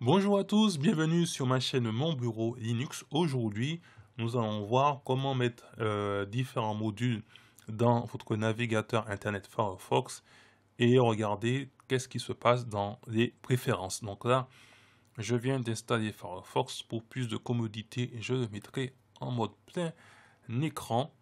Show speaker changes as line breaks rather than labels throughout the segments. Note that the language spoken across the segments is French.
Bonjour à tous, bienvenue sur ma chaîne Mon Bureau Linux. Aujourd'hui, nous allons voir comment mettre euh, différents modules dans votre navigateur Internet Firefox et regarder qu'est-ce qui se passe dans les préférences. Donc là, je viens d'installer Firefox pour plus de commodité je le mettrai en mode plein écran.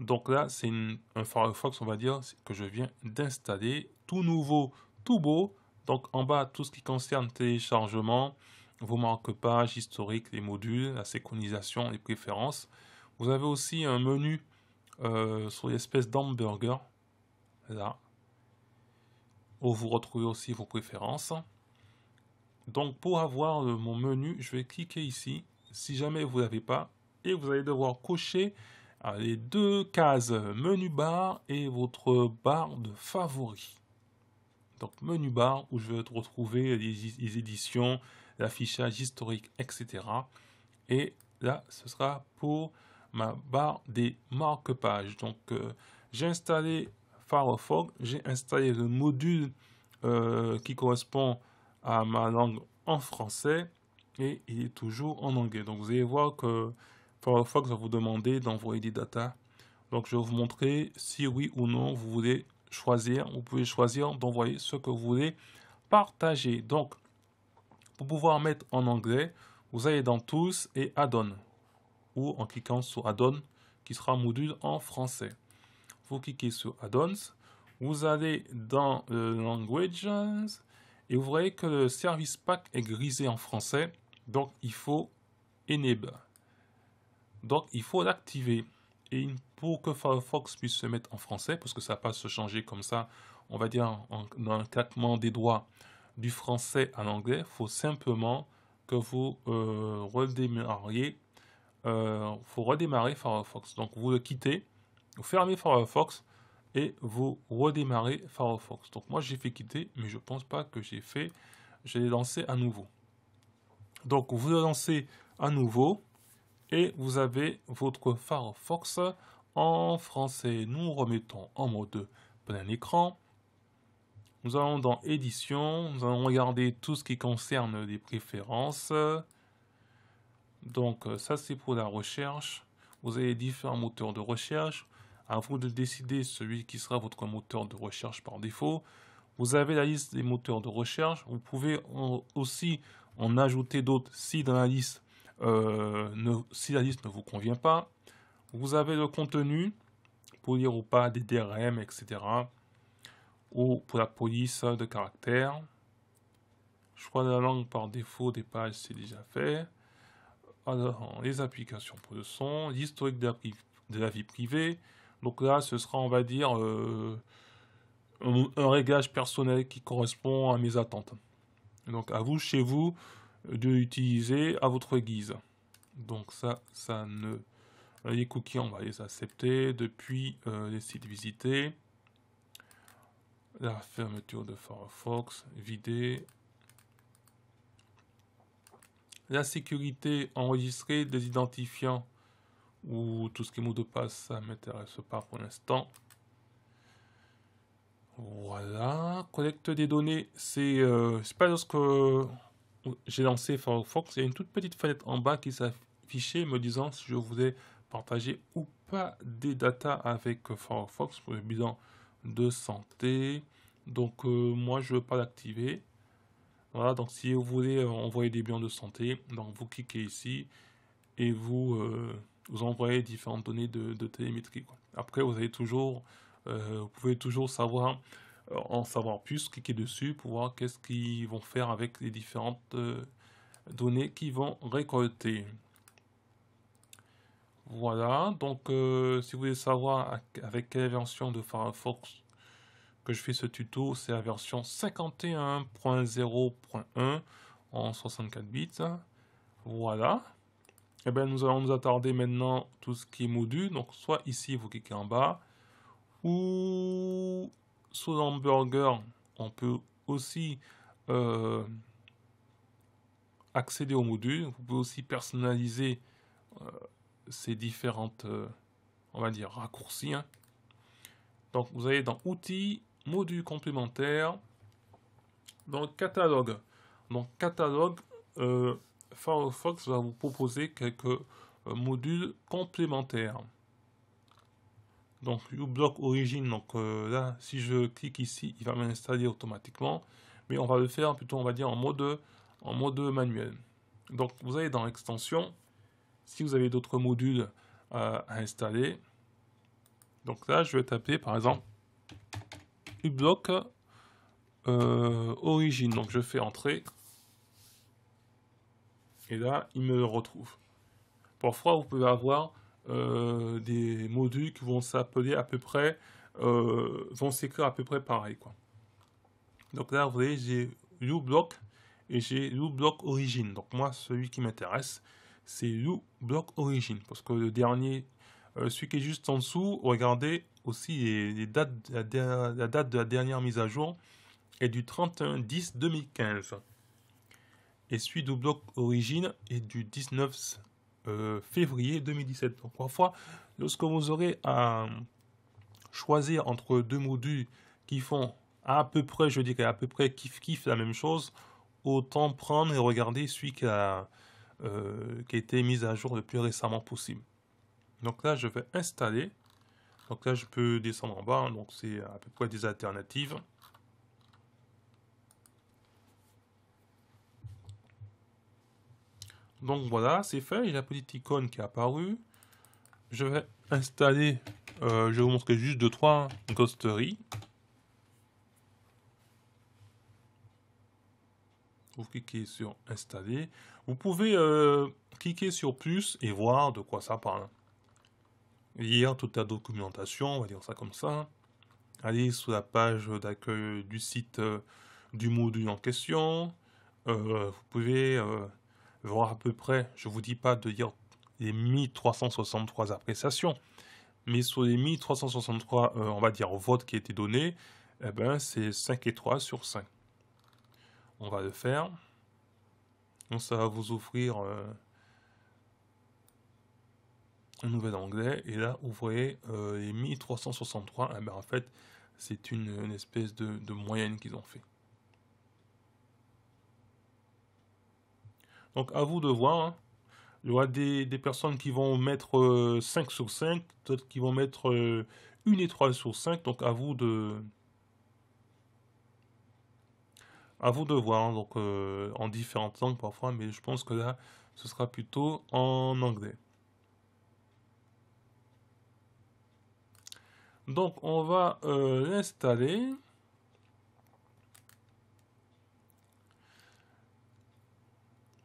Donc là, c'est un Firefox, on va dire, que je viens d'installer, tout nouveau, tout beau. Donc en bas, tout ce qui concerne téléchargement, vos marque-pages, historiques, les modules, la synchronisation, les préférences. Vous avez aussi un menu euh, sur l'espèce d'hamburger, là, où vous retrouvez aussi vos préférences. Donc pour avoir mon menu, je vais cliquer ici, si jamais vous n'avez pas, et vous allez devoir cocher euh, les deux cases menu bar et votre barre de favoris. Donc menu bar où je vais retrouver les, éditions, l'affichage historique, etc. Et là, ce sera pour ma barre des marque-pages. Donc euh, j'ai installé Firefox, j'ai installé le module euh, qui correspond à ma langue en français et il est toujours en anglais. Donc vous allez voir que Firefox va vous demander d'envoyer des datas. Donc je vais vous montrer si oui ou non vous voulez choisir, vous pouvez choisir d'envoyer ce que vous voulez partager. Donc, pour pouvoir mettre en anglais, vous allez dans Tools et Add-on, ou en cliquant sur Add-on, qui sera module en français. Vous cliquez sur Add-ons, vous allez dans Languages, et vous voyez que le service pack est grisé en français, donc il faut Enable. Donc il faut l'activer. Et pour que Firefox puisse se mettre en français, parce que ça pas se changer comme ça, on va dire dans un claquement des doigts du français à l'anglais, il faut simplement que vous euh, redémarriez, euh, faut redémarrer Firefox. Donc vous le quittez, vous fermez Firefox et vous redémarrez Firefox. Donc moi j'ai fait quitter, mais je pense pas que j'ai fait, je l'ai lancé à nouveau. Donc vous le lancez à nouveau, et vous avez votre Firefox en français. Nous remettons en mode plein écran. Nous allons dans édition, nous allons regarder tout ce qui concerne les préférences. Donc ça c'est pour la recherche. Vous avez différents moteurs de recherche. À vous de décider celui qui sera votre moteur de recherche par défaut. Vous avez la liste des moteurs de recherche. Vous pouvez aussi en ajouter d'autres si dans la liste euh, si la liste ne vous convient pas, vous avez le contenu pour lire ou pas des DRM, etc. Ou pour la police de caractère. Choix de la langue par défaut des pages, c'est déjà fait. Alors, les applications pour le son, l'historique de, la vie privée. Donc là, ce sera, on va dire, euh, un, réglage personnel qui correspond à mes attentes. Donc à vous, chez vous, de l'utiliser à votre guise. Donc ça, ça ne... Les cookies, on va les accepter depuis euh, les sites visités. La fermeture de Firefox, vider. La sécurité enregistrée des identifiants ou tout ce qui est mot de passe, ça m'intéresse pas pour l'instant. Voilà, collecte des données, c'est euh, pas lorsque j'ai lancé Firefox, il y a une toute petite fenêtre en bas qui s'affichait me disant si je voulais partager ou pas des datas avec Firefox pour le bilan de santé. Donc euh, moi je ne veux pas l'activer. Voilà, donc si vous voulez euh, envoyer des bilans de santé, donc vous cliquez ici et vous, euh, vous envoyez différentes données de, télémétrie. Après vous avez toujours, vous pouvez toujours savoir en savoir plus, cliquez dessus pour voir qu'est-ce qu'ils vont faire avec les différentes euh, données qu'ils vont récolter. Voilà, donc euh, si vous voulez savoir avec quelle version de Firefox que je fais ce tuto, c'est la version 51.0.1 en 64 bits. Voilà. Et eh bien nous allons nous attarder maintenant tout ce qui est module. Donc soit ici vous cliquez en bas ou sous l'hamburger, on peut aussi euh, accéder au module. Vous pouvez aussi personnaliser euh, ces différentes, euh, on va dire, raccourcis. Hein. Donc, vous allez dans Outils, Modules complémentaires, dans catalogue. Donc, catalogue, Firefox va vous proposer quelques modules complémentaires. Donc uBlock Origin, donc euh, là, si je clique ici, il va m'installer automatiquement. Mais on va le faire plutôt, on va dire, en mode, en mode manuel. Donc vous allez dans l'extension. Si vous avez d'autres modules à installer, donc là, je vais taper par exemple uBlock euh, Origin. Donc je fais entrer. Et là, il me retrouve. Parfois, vous pouvez avoir euh, des modules qui vont s'appeler à peu près, euh, vont s'écrire à peu près pareil. Quoi. Donc là, vous voyez, j'ai uBlock et j'ai uBlock Origin. Donc moi, celui qui m'intéresse, c'est uBlock Origin. Parce que le dernier, euh, celui qui est juste en dessous, regardez aussi les, dates, la, date de la dernière mise à jour est du 31 10 2015. Et celui d'uBlock Origin est du 19 euh, février 2017. Donc parfois, lorsque vous aurez à choisir entre deux modules qui font à peu près, je dirais à peu près kiff kiff la même chose, autant prendre et regarder celui qui a, euh, qui a été mis à jour le plus récemment possible. Donc là, je vais installer. Donc là, je peux descendre en bas. Donc c'est à peu près des alternatives. Donc voilà, c'est fait. Il y a la petite icône qui est apparue. Je vais installer, euh, je vais vous montrer juste deux trois ghosteries. Vous cliquez sur installer. Vous pouvez euh, cliquer sur plus et voir de quoi ça parle. Lire toute la documentation, on va dire ça comme ça. Allez sur la page d'accueil du site euh, du module en question. vous pouvez voir à peu près, je ne vous dis pas de dire les 1363 appréciations, mais sur les 1363, euh, on va dire, votes qui étaient donnés, eh ben, c'est 5 étoiles sur 5. On va le faire. Ça va vous offrir euh, un nouvel onglet. Et là, vous voyez euh, les 1363. Eh ben, en fait, c'est une, espèce de moyenne qu'ils ont fait. Donc à vous de voir. Hein. Il y aura des, personnes qui vont mettre 5 euh, sur 5, d'autres qui vont mettre euh, une étoile sur 5. Donc à vous de à vous de voir. Hein. Donc euh, en différentes langues parfois, mais je pense que là, ce sera plutôt en anglais. Donc on va l'installer.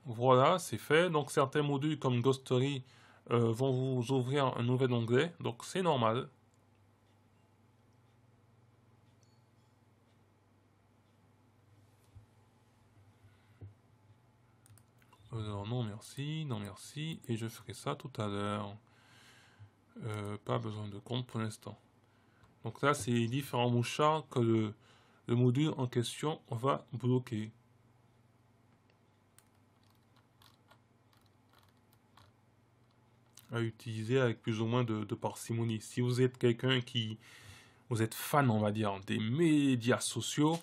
Voilà, c'est fait. Donc certains modules comme Ghostery euh, vont vous ouvrir un nouvel onglet. Donc c'est normal. Alors non merci, non merci. Et je ferai ça tout à l'heure. Euh, pas besoin de compte pour l'instant. Donc là, c'est différents mouchards que le module en question va bloquer. À utiliser avec plus ou moins de, parcimonie. Si vous êtes quelqu'un qui, vous êtes fan, on va dire, des médias sociaux,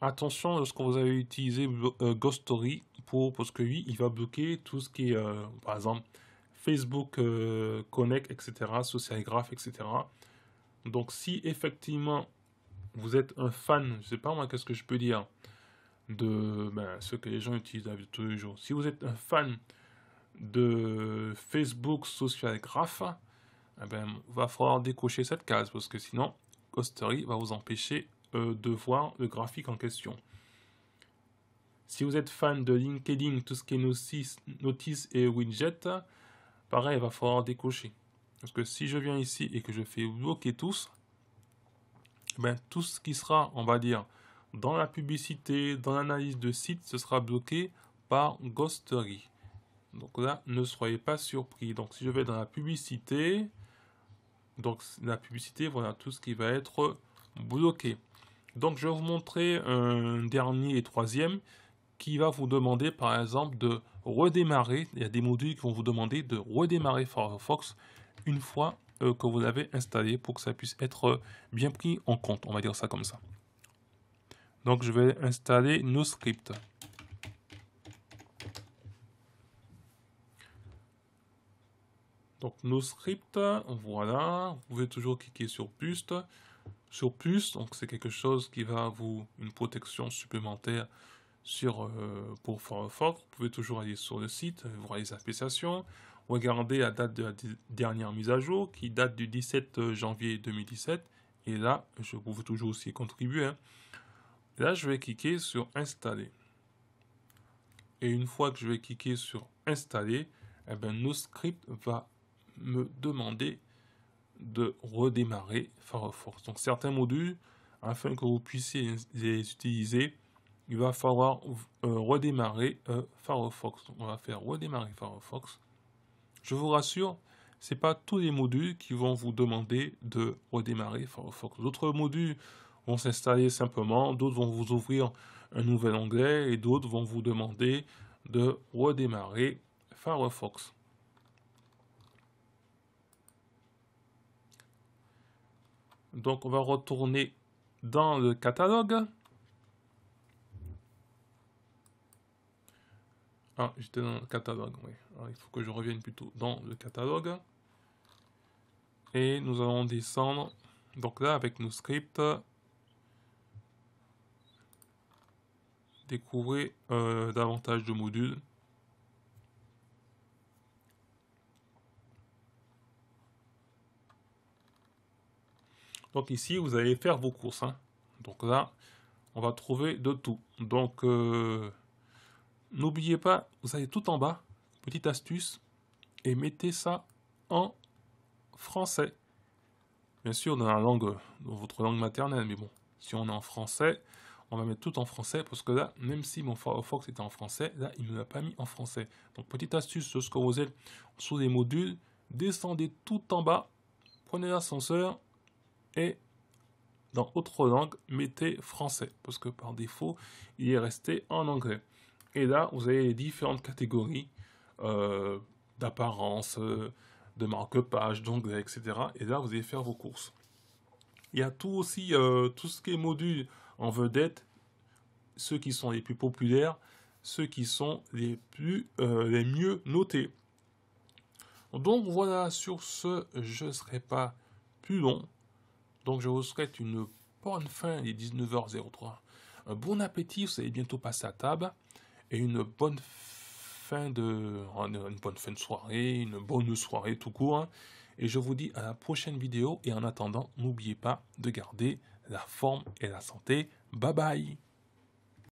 attention lorsque vous avez utilisé euh, Ghost Story pour, parce que lui, il va bloquer tout ce qui est, euh, par exemple, Facebook euh, Connect, etc., Socialgraph, etc. Donc, si effectivement vous êtes un fan, je sais pas moi, qu'est-ce que je peux dire, de ben, ce que les gens utilisent tous les jours. Si vous êtes un fan de Facebook Social Graph, eh ben, va falloir décocher cette case parce que sinon, Ghostery va vous empêcher euh, de voir le graphique en question. Si vous êtes fan de LinkedIn, tout ce qui est notice, et widget, pareil, il va falloir décocher. Parce que si je viens ici et que je fais bloquer tous, eh ben, tout ce qui sera, on va dire, dans la publicité, dans l'analyse de site, ce sera bloqué par Ghostery. Donc là, ne soyez pas surpris. Donc si je vais dans la publicité, donc la publicité, voilà tout ce qui va être bloqué. Donc je vais vous montrer un dernier et troisième qui va vous demander par exemple de redémarrer. Il y a des modules qui vont vous demander de redémarrer Firefox une fois euh, que vous l'avez installé pour que ça puisse être bien pris en compte. On va dire ça comme ça. Donc je vais installer NoScript. Donc nos scripts, voilà, vous pouvez toujours cliquer sur plus. Sur plus, donc c'est quelque chose qui va vous une protection supplémentaire sur euh, pour Firefox. Vous pouvez toujours aller sur le site, voir les appréciations, regarder la date de la dernière mise à jour qui date du 17 janvier 2017. Et là, je pouvais toujours aussi contribuer. Hein. Là, je vais cliquer sur installer. Et une fois que je vais cliquer sur installer, eh ben, nos scripts va me demander de redémarrer Firefox. Donc certains modules, afin que vous puissiez les utiliser, il va falloir euh, redémarrer euh, Firefox. on va faire redémarrer Firefox. Je vous rassure, ce n'est pas tous les modules qui vont vous demander de redémarrer Firefox. D'autres modules vont s'installer simplement, d'autres vont vous ouvrir un nouvel onglet et d'autres vont vous demander de redémarrer Firefox. Donc on va retourner dans le catalogue. Ah, j'étais dans le catalogue, oui. il faut que je revienne plutôt dans le catalogue. Et nous allons descendre. Donc là, avec nos scripts, découvrir euh, davantage de modules. Donc ici, vous allez faire vos courses. Hein. Donc là, on va trouver de tout. Donc, euh, n'oubliez pas, vous allez tout en bas, petite astuce, et mettez ça en français. Bien sûr, dans la langue, dans votre langue maternelle, mais bon, si on est en français, on va mettre tout en français parce que là, même si mon Firefox était en français, là, il ne l'a pas mis en français. Donc, petite astuce, lorsque vous êtes sous les modules, descendez tout en bas, prenez l'ascenseur et dans autre langue, mettez français parce que par défaut, il est resté en anglais. Et là, vous avez les différentes catégories euh, d'apparence, euh, de marque-page, d'onglet, etc. Et là, vous allez faire vos courses. Il y a tout aussi, euh, tout ce qui est module en vedette, ceux qui sont les plus populaires, ceux qui sont les plus les mieux notés. Donc voilà, sur ce, je ne serai pas plus long. Donc je vous souhaite une bonne fin, il est 19h03. Un bon appétit, vous allez bientôt passer à table. Et une bonne fin de. une bonne fin de soirée, une bonne soirée tout court. Hein. Et je vous dis à la prochaine vidéo. Et en attendant, n'oubliez pas de garder la forme et la santé. Bye bye